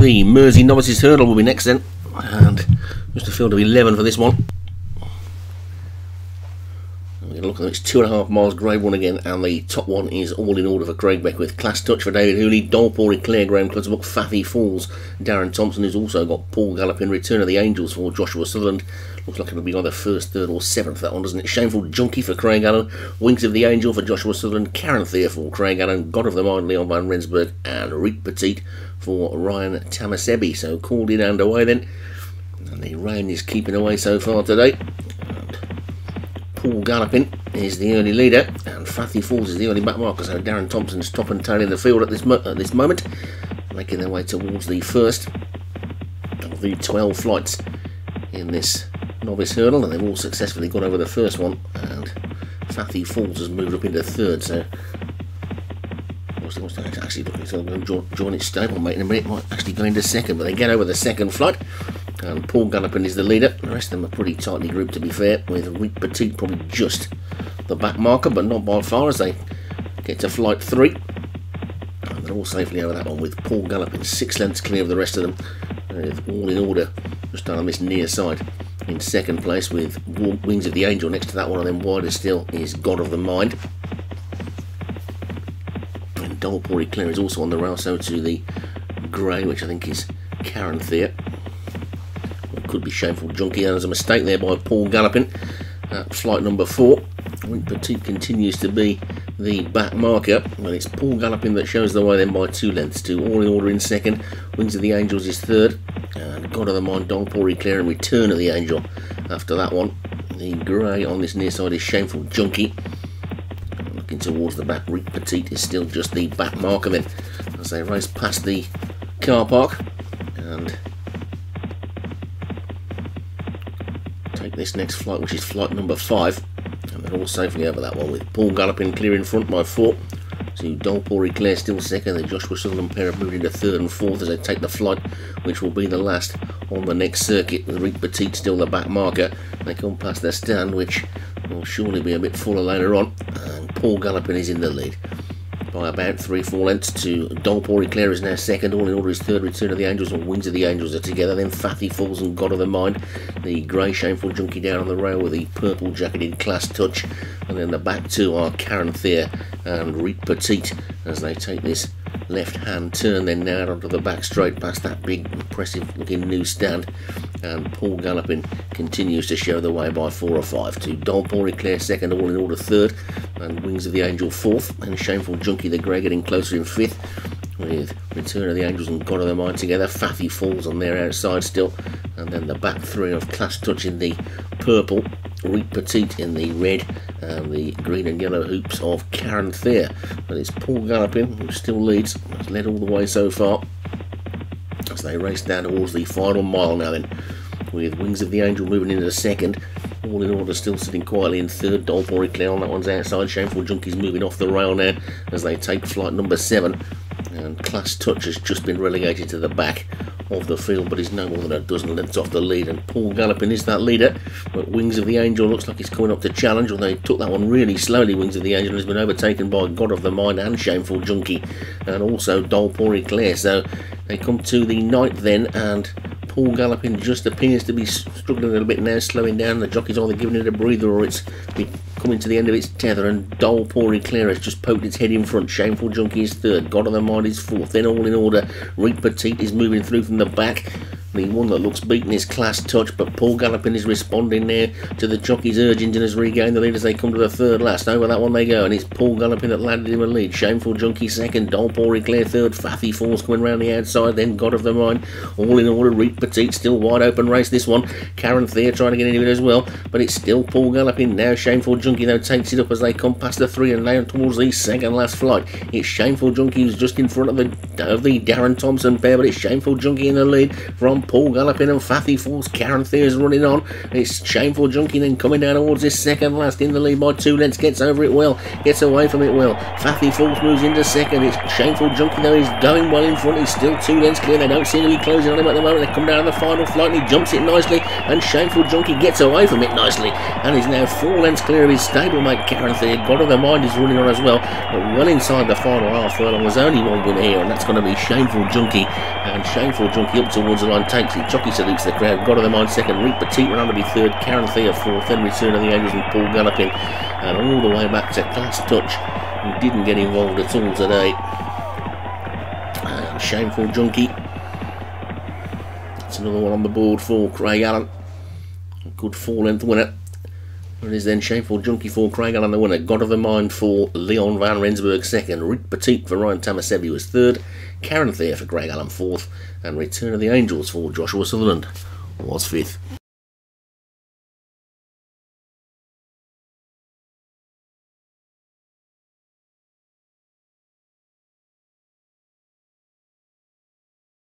The Mersey Novices Hurdle will be next then. And just a field of 11 for this one. We're going to look at this two and a half miles grade one again, and the top one is all in order for Craig Beckwith. Class touch for David Hooley, Dolpori, Claire Graham, Clutterbuck, Fathy Falls, Darren Thompson, who's also got Paul Gallopin, Return of the Angels for Joshua Sutherland. Looks like it'll be either first, third, or seventh, that one, doesn't it? Shameful Junkie for Craig Allen, Wings of the Angel for Joshua Sutherland, Karen Thier for Craig Allen, God of the Mind, Leon Van Rensburg, and Rick Petit for Ryan Tamasebi. So called in and away then. And the rain is keeping away so far today. Paul Gallopin is the early leader, and Fathy Falls is the early back marker. So Darren Thompson's top and tail in the field at this at this moment, making their way towards the first of the 12 flights in this novice hurdle, and they've all successfully got over the first one. And Fathy Falls has moved up into third. So what's actually looking to join, its stablemate in a minute. Might actually go into second, but they get over the second flight. And Paul Gallopin is the leader. The rest of them are pretty tightly grouped, to be fair, with Rick Petit probably just the back marker, but not by far as they get to flight three. And they're all safely over that one, with Paul Gallopin six lengths clear of the rest of them, all in order, just down on this near side. In second place, with Wings of the Angel next to that one, and then wider still is God of the Mind. And Dolpori Clear is also on the rail, so to the grey, which I think is Karen Thier could be shameful junkie. And there's a mistake there by Paul Gallopin at flight number four. Wink Petit continues to be the back marker, and it's Paul Gallopin that shows the way then by two lengths to all in order in second. Wings of the Angels is third, God of the Mind, Dolpori Clare, and Return of the Angel after that one. The grey on this near side is Shameful Junkie. Looking towards the back, Rick Petit is still just the back mark of then as they race past the car park. And take this next flight, which is flight number five. And they're all safely over that one with Paul Gallopin clear in front by four. So Dolpori Clare still second, the Joshua Sutherland pair moved into third and fourth as they take the flight, which will be the last on the next circuit, with Rick Petit still the back marker. They come past their stand, which will surely be a bit fuller later on, and Paul Gallopin is in the lead by about three, four lengths to Dolpori Clare is now second. All in order is third. Return of the Angels and Wings of the Angels are together. Then Fathy Falls and God of the Mind. The grey shameful junkie down on the rail with the purple jacketed class touch. And then the back two are Karen Thier and Rick Petit as they take this left hand turn then now onto the back straight past that big impressive looking new stand and Paul Gallopin continues to show the way by four or five to Dolpori Clare second all in order third and Wings of the Angel fourth and Shameful Junkie the Grey getting closer in fifth with Return of the Angels and God of the Mind together Fathy Falls on their outside still and then the back three of Class Touch in the purple Rick Petit in the red and the green and yellow hoops of Karen Thier. But it's Paul Gallopin who still leads, has led all the way so far as they race down towards the final mile now then with Wings of the Angel moving into the second. All in order, still sitting quietly in third. Dolpori Clare on that one's outside. Shameful Junkies moving off the rail now as they take flight number seven. And Class Touch has just been relegated to the back of the field, but he's no more than a dozen lengths off the lead. And Paul Gallopin is that leader. But Wings of the Angel looks like he's coming up to challenge, although he took that one really slowly. Wings of the Angel has been overtaken by God of the Mind and Shameful Junkie, and also Dolpori Clare. So they come to the ninth then, and Paul Gallopin just appears to be struggling a little bit now, slowing down. The jockey's either giving it a breather or it's coming to the end of its tether. And Dolpori Clare has just poked its head in front. Shameful Junkie is third. God of the Mind is fourth. Then all in order. Rick Petit is moving through from the back. One that looks beaten is Class Touch, but Paul Gallopin is responding there to the jockey's urgings and has regained the lead as they come to the third last. Over that one they go, and it's Paul Gallopin that landed him a lead. Shameful Junkie second, Dolpori Clare third, Fathy Falls coming round the outside, then God of the Mind. All in order, Rick Petit still wide open race this one. Karen Thier trying to get into it as well, but it's still Paul Gallopin now. Shameful Junkie though takes it up as they come past the three and down towards the second last flight. It's Shameful Junkie who's just in front of the, of the Darren Thompson pair, but it's Shameful Junkie in the lead from Paul Gallopin and Fathy Falls. Karen Thier's running on. It's Shameful Junkie then coming down towards this second last in the lead by two lengths. Gets over it well. Gets away from it well. Fathy Falls moves into second. It's Shameful Junkie though. He's going well in front. He's still two lengths clear. They don't seem to be closing on him at the moment. They come down the final flight and he jumps it nicely. And Shameful Junkie gets away from it nicely. And he's now four lengths clear of his stablemate Karen Thier. God of the Mind is running on as well. But well inside the final half furlong. There's only one winner here and that's going to be Shameful Junkie. And Shameful Junkie up towards the line takes it. Jockey salutes the crowd. God of the Mind second. Reap Petite run to be third. Karen Thea fourth. Then Return of the Angels and Paul Gallopin. And all the way back to Class Touch, who didn't get involved at all today. And Shameful Junkie. That's another one on the board for Craig Allen. Good four length winner. It is then Shameful Junkie for Craig Allen the winner. God of the Mind for Leon Van Rensburg second. Rick Petit for Ryan Tamasevi was third. Karen Thayer for Craig Allen fourth. And Return of the Angels for Joshua Sutherland was fifth.